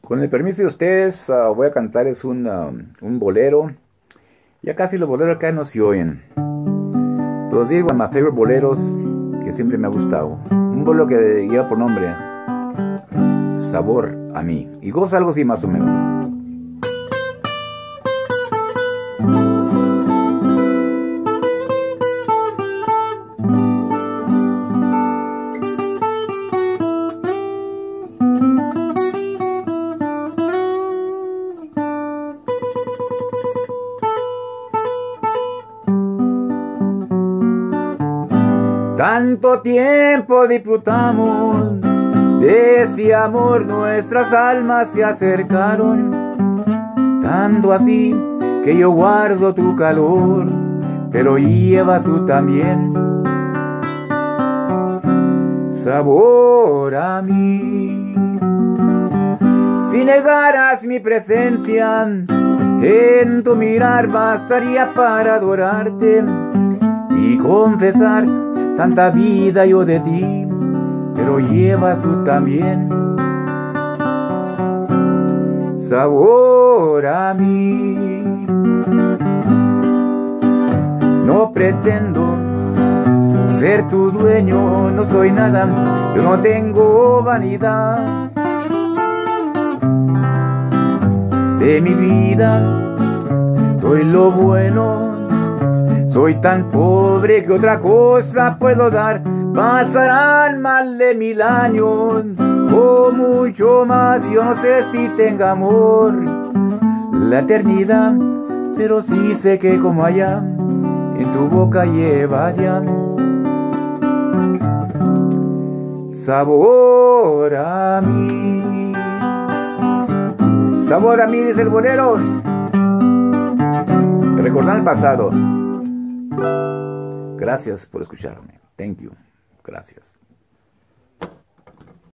Con el permiso de ustedes, uh, voy a cantarles un, uh, un bolero. Ya casi los boleros acá no se oyen. Los digo, my favorite boleros que siempre me ha gustado. Un bolero que lleva por nombre Sabor a mí. Y goza algo así más o menos. Tanto tiempo disfrutamos de ese amor, nuestras almas se acercaron, tanto así que yo guardo tu calor, pero lleva tú también sabor a mí. Si negaras mi presencia, en tu mirar bastaría para adorarte y confesar tanta vida yo de ti, pero llevas tú también sabor a mí. No pretendo ser tu dueño, no soy nada, yo no tengo vanidad de mi vida, doy lo bueno soy tan pobre que otra cosa puedo dar. Pasarán más de mil años o mucho más. Yo no sé si tenga amor la eternidad, pero sí sé que como allá en tu boca lleva ya sabor a mí. Sabor a mí, dice el bolero. Recordar el pasado. Gracias por escucharme. Thank you. Gracias.